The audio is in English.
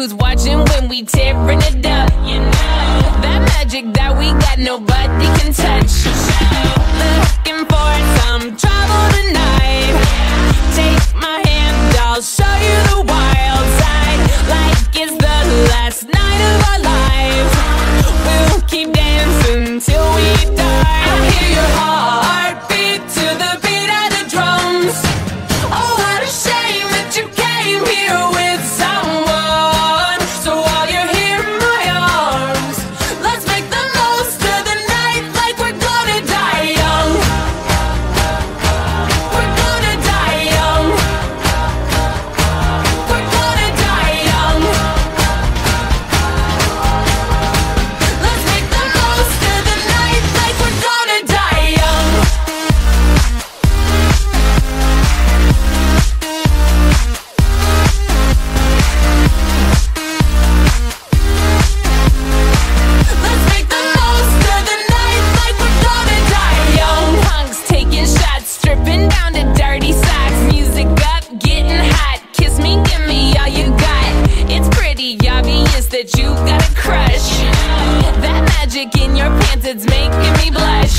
who's watching when we tearing it up. You know that magic that we got, nobody can touch. Looking for some trouble tonight. Take my hand, I'll show you the wild side. Like it's the last night of our lives. We'll keep dancing till we die. I hear your heart. That you got a crush. That magic in your pants, it's making me blush.